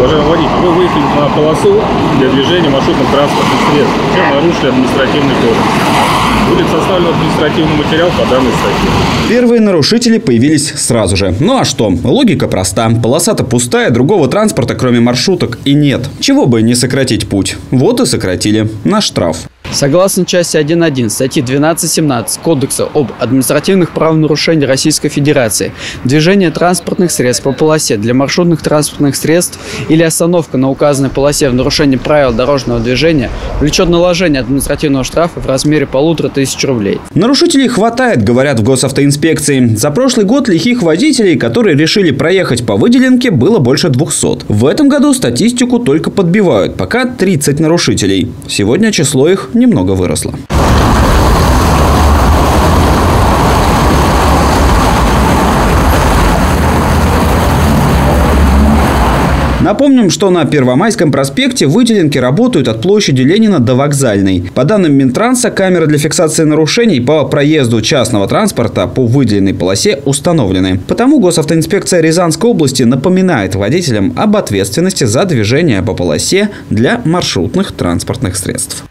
Уважаемый водитель, вы выехали на полосу для движения маршрутных транспортных средств, чем нарушили административный кодекс. Будет составлен административный материал по данной статье. Первые нарушители появились сразу же. Ну а что? Логика проста. Полоса-то пустая, другого транспорта, кроме маршруток, и нет. Чего бы не сократить путь. Вот и сократили. На штраф. Согласно части 1.1 статьи 12.17 Кодекса об административных правонарушениях Российской Федерации, движение транспортных средств по полосе для маршрутных транспортных средств или остановка на указанной полосе в нарушении правил дорожного движения влечет наложение административного штрафа в размере полутора тысяч рублей. Нарушителей хватает, говорят в госавтоинспекции. За прошлый год лихих водителей, которые решили проехать по выделенке, было больше 200. В этом году статистику только подбивают, пока 30 нарушителей. Сегодня число их немного выросло. Напомним, что на Первомайском проспекте выделенки работают от площади Ленина до Вокзальной. По данным Минтранса, камеры для фиксации нарушений по проезду частного транспорта по выделенной полосе установлены. Потому госавтоинспекция Рязанской области напоминает водителям об ответственности за движение по полосе для маршрутных транспортных средств.